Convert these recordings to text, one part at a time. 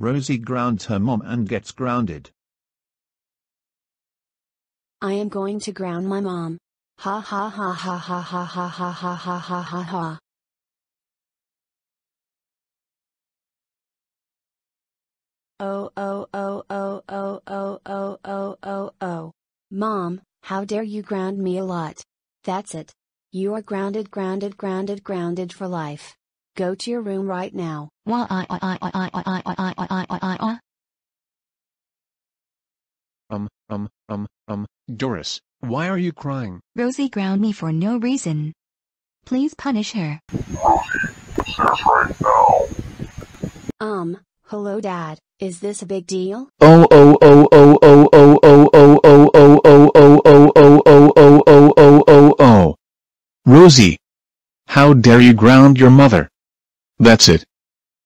Rosie grounds her mom and gets grounded. I am going to ground my mom. Ha ha ha ha ha ha ha ha ha ha ha ha ha. Oh oh oh oh oh oh oh oh oh oh. Mom, how dare you ground me a lot. That's it. You are grounded grounded grounded grounded for life. Go to your room right now. Why I I I I I Um, um, um, um, Doris, why are you crying? Rosie ground me for no reason. Please punish her. Um, hello dad, is this a big deal? Oh oh oh oh oh oh oh oh oh oh oh oh oh oh oh oh oh oh oh oh. Rosie! How dare you ground your mother? That's it.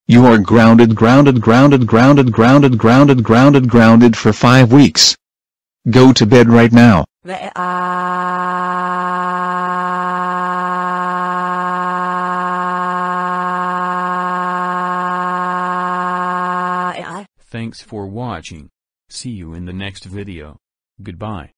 You are grounded grounded grounded grounded grounded grounded grounded grounded for five weeks. Go to bed right now. Thanks for watching. See you in the next video. Goodbye.